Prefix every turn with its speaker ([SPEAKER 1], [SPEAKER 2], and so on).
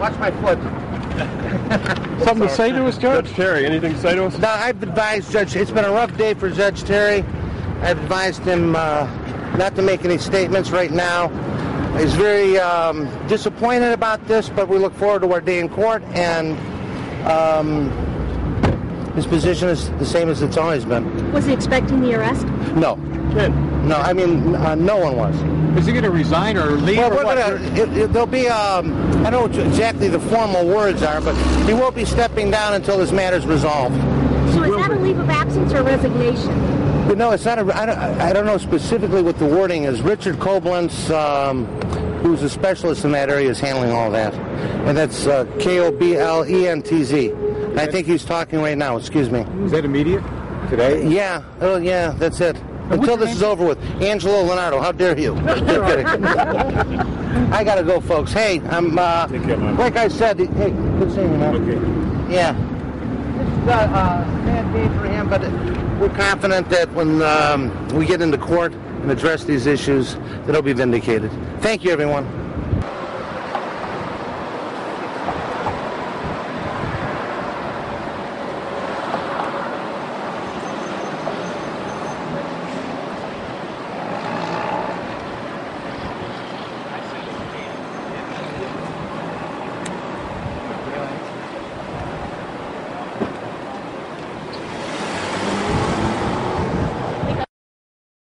[SPEAKER 1] Watch my foot.
[SPEAKER 2] Something to say to us, Judge?
[SPEAKER 3] Judge Terry, anything to say to us?
[SPEAKER 1] No, I've advised Judge. It's been a rough day for Judge Terry. I've advised him uh, not to make any statements right now. He's very um, disappointed about this, but we look forward to our day in court, and um, his position is the same as it's always been.
[SPEAKER 4] Was he expecting the arrest?
[SPEAKER 1] No, no. I mean, uh, no one was.
[SPEAKER 2] Is he going to resign or leave?
[SPEAKER 1] Well,
[SPEAKER 2] or
[SPEAKER 1] we're
[SPEAKER 2] what?
[SPEAKER 1] gonna. It, it, there'll be. Um, I don't know what exactly the formal words are, but he won't be stepping down until this matter's resolved.
[SPEAKER 4] So is that a leave of absence or resignation?
[SPEAKER 1] But no, it's not. A, I, don't, I don't know specifically what the wording is. Richard Koblentz, um, who's a specialist in that area, is handling all that, and that's uh, K O B L E N T Z. I think he's talking right now. Excuse me.
[SPEAKER 2] Is that immediate? Today?
[SPEAKER 1] Yeah. Oh, yeah. That's it. Until this is over with. Angelo Leonardo, how dare you? I gotta go, folks. Hey, I'm. Uh,
[SPEAKER 3] Take care, man.
[SPEAKER 1] like I said. Hey, good seeing you, man.
[SPEAKER 3] Okay.
[SPEAKER 1] Yeah. This is a uh, bad day for him, but we're confident that when um, we get into court and address these issues, that he'll be vindicated. Thank you, everyone.